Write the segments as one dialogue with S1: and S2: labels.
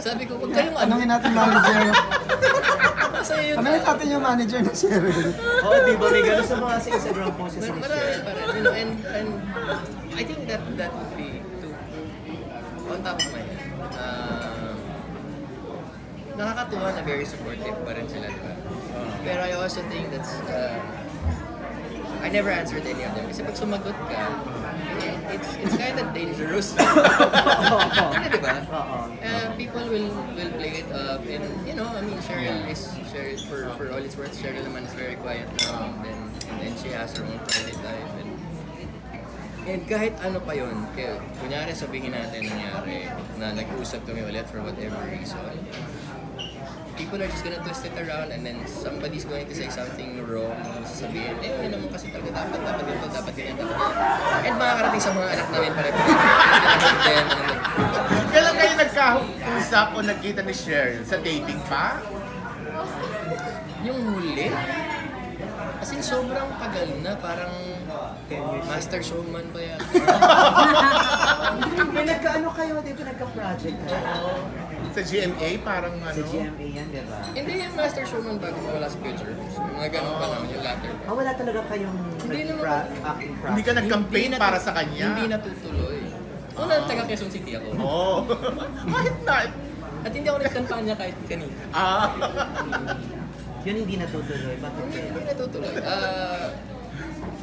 S1: Sabi ko, huwag kayong ano.
S2: Tanungin natin manager.
S1: Masaya yun.
S2: Tanungin natin yung manager ng Cheryl.
S3: Oo, di ba may gano'n sa mga sa Instagram posts ni
S1: Mar- marami pa rin, you know, and, and I think that that would be to, on top of my head, um, nakakatuwa na very supportive pa rin sila, di ba? Pero I also think that's, uh, I never answered any of them. Kasi pag sumagot ka, it's it's kind of dangerous. ano, di ba? Uh, people will will play it up and you know I mean Cheryl is Cheryl for for all it's worth Cheryl naman is very quiet now and then and then she has her own private life and and kahit ano pa yun kaya kunyari sabihin natin nangyari na nag-usap kami ulit for whatever reason people are just gonna twist it around and then somebody's going to say something wrong sasabihin eh yun naman kasi talaga dapat dapat dito dapat ganyan dapat ganyan and makakarating sa mga anak namin and then
S4: Kailan kayo nagkausap o nagkita ni Cheryl? Sa dating pa?
S1: Yung huli, as in sobrang tagal na, parang master showman pa yan.
S3: May nagkaano kayo, di ba nagka-project kayo?
S4: Sa GMA parang ano?
S3: Sa GMA yan, di ba?
S1: Hindi yung master showman bago mawala sa picture. Mga ganun pa naman yung latter.
S3: Ah, wala talaga kayong
S1: Hindi naman.
S3: nag-pra- acting?
S4: Hindi ka nag-campaign
S1: Hindi
S4: para sa kanya?
S1: Hindi natutuloy. Una, taga Quezon City ako.
S4: Oo. Bakit na?
S1: At hindi ako nagkampanya kahit kanina.
S4: Ah.
S3: Yun hindi natutuloy. Bakit
S1: Hindi, hindi natutuloy. Uh,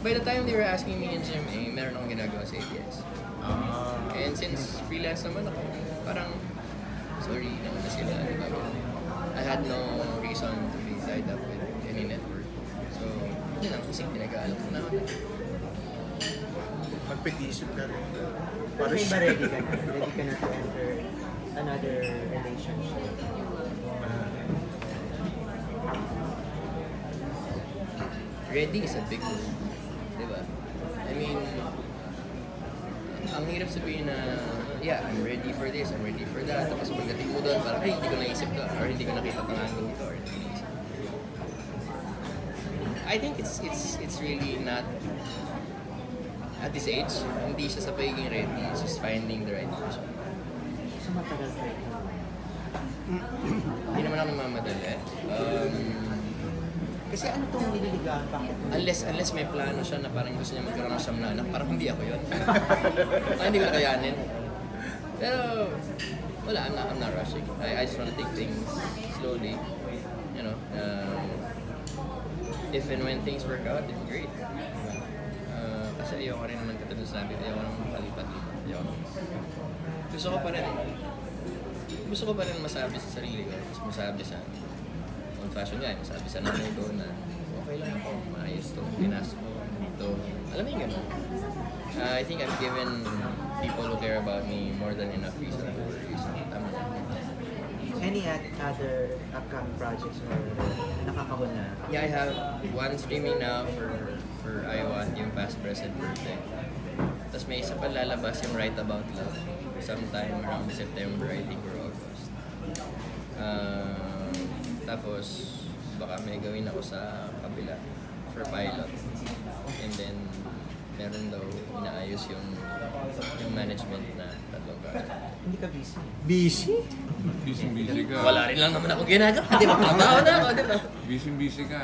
S1: by the time they were asking me in GMA, meron akong ginagawa sa ABS.
S4: Ah.
S1: And since freelance naman ako, parang sorry naman na sila. di? I had no reason to be tied up with any network. So, yun lang kasi pinag-aalam ko na ako.
S4: Mag-petition ka rin.
S3: Pero kayo ba ready ka na? Ready ka na to enter another relationship?
S1: Ready is a big word. Di ba? I mean, ang hirap sabihin na, yeah, I'm ready for this, I'm ready for that. Tapos pagdating mo doon, parang, ay, hindi ko naisip to, or hindi ko nakita pang angle to, or hindi ko naisip. I think it's it's it's really not at this age, hindi siya sa pagiging ready, it's just finding the right person.
S3: So matagal kayo.
S1: Hindi naman ako namamadali. Um,
S3: Kasi ano tong nililigawan? Bakit?
S1: unless unless may plano siya na parang gusto niya magkaroon ng siyam na anak, parang hindi ako yun. parang hindi ko na kayanin. Pero, wala, I'm not, I'm not rushing. I, I just wanna take things slowly. You know, um, if and when things work out, then great. Uh, kasi ayoko rin naman katulad sabi, ayoko naman palipat-lipat. Ayoko. Gusto ko pa rin, gusto ko pa rin masabi sa sarili ko, tapos masabi sa old fashion guy, masabi sa nanay ko na okay lang ako, maayos to, pinas ko, to. Alam mo yung ganun. Uh, I think I've given people who care about me more than enough reason to worry. So, tama na.
S3: Any other upcoming projects or nakakahon na?
S1: Yeah, I have one streaming now for for Iowa, yung past, present, birthday. Tapos may isa pa lalabas yung Write About Love sometime around September, I think, or August. Uh, tapos, baka may gawin ako sa kabila for pilot. And then, meron daw inaayos yung yung management na tatlong project.
S3: Hindi ka busy.
S2: Busy?
S5: Busy-busy ka.
S1: Wala rin lang naman ako ginagawa. Di ba? Trabaho na ako, di ba?
S5: Busy-busy ka.